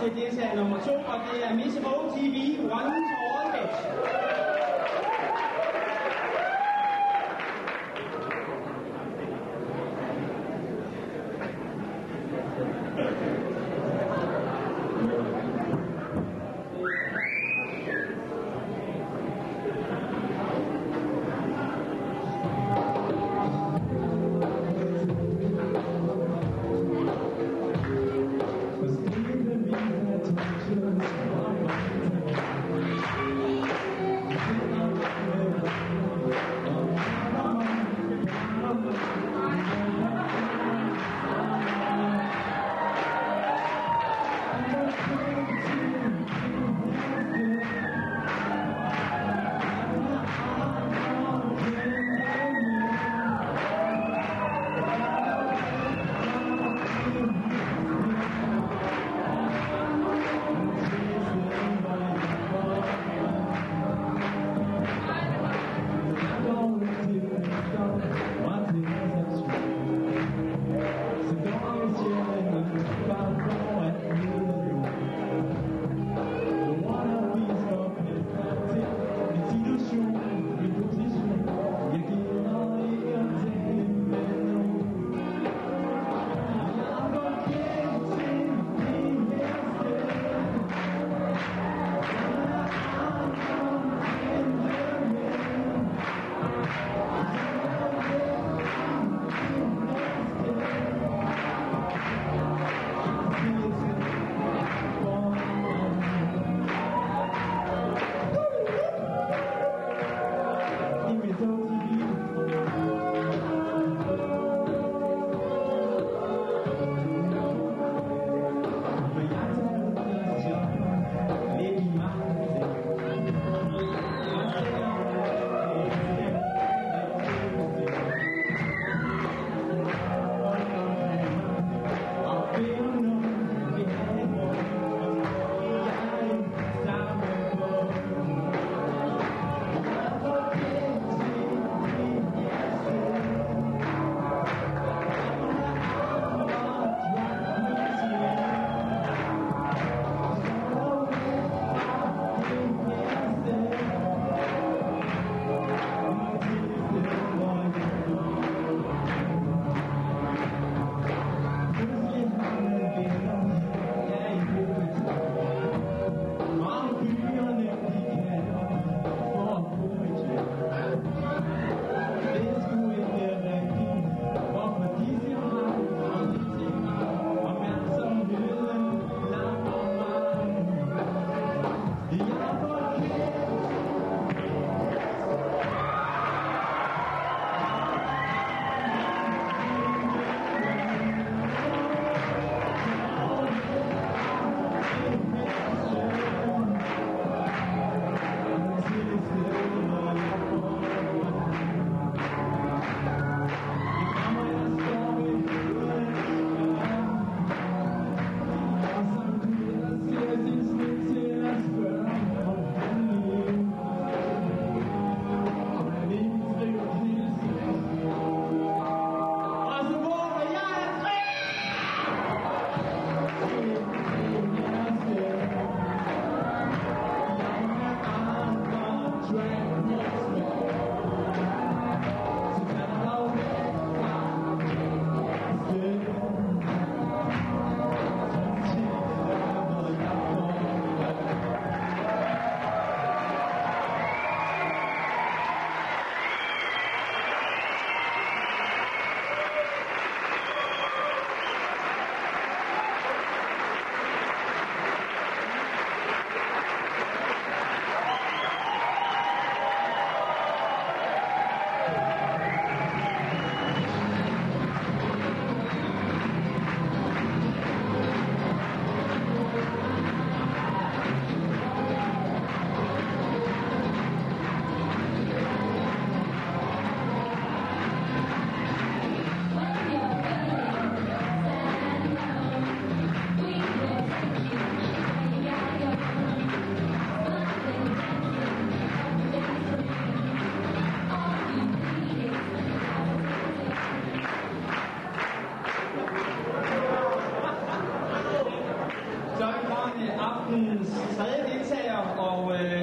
til deltager nummer to, og det er Miss OTV One Amen. Aftenens tredje deltager, og øh,